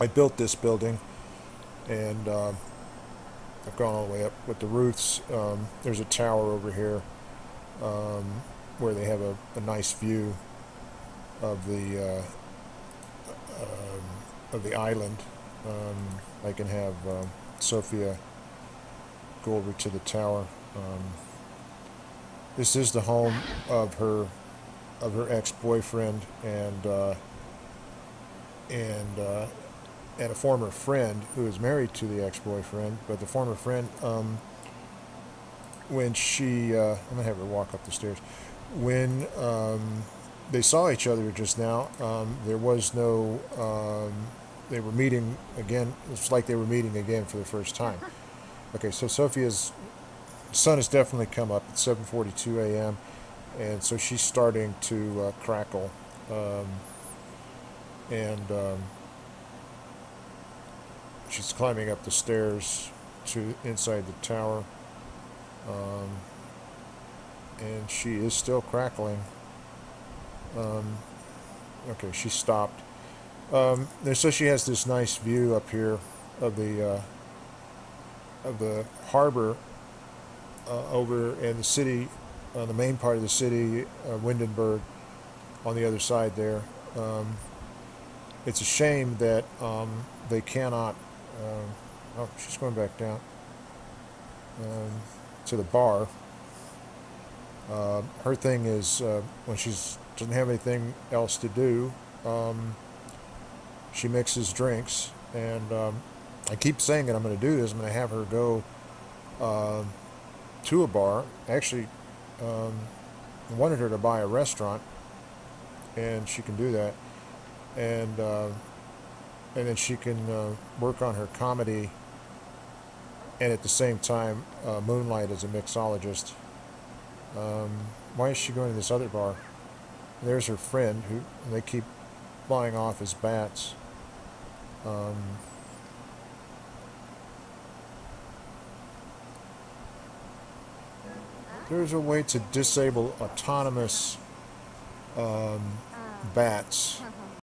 I built this building, and um, I've gone all the way up with the roofs. Um, there's a tower over here um, where they have a, a nice view of the uh, um, of the island. Um, I can have Sophia go over to the tower. This is the home of her of her ex-boyfriend and uh, and uh, and a former friend who is married to the ex-boyfriend. But the former friend, um, when she, uh, I'm gonna have her walk up the stairs. When um, they saw each other just now, um, there was no. Um, they were meeting again. It's like they were meeting again for the first time. Okay, so Sophia's sun has definitely come up at 7:42 a.m. and so she's starting to uh, crackle, um, and um, she's climbing up the stairs to inside the tower, um, and she is still crackling. Um, okay, she stopped. Um, so she has this nice view up here of the uh, of the harbor uh, over in the city, uh, the main part of the city, uh, Windenburg, on the other side there. Um, it's a shame that um, they cannot. Um, oh, she's going back down um, to the bar. Uh, her thing is uh, when she doesn't have anything else to do, um, she mixes drinks, and um, I keep saying that I'm going to do this. I'm going to have her go. Uh, to a bar. Actually, wanted her to buy a restaurant, and she can do that. And uh, and then she can uh, work on her comedy, and at the same time uh, moonlight as a mixologist. Um, why is she going to this other bar? There's her friend who they keep flying off as bats. Um, there's a way to disable autonomous um, bats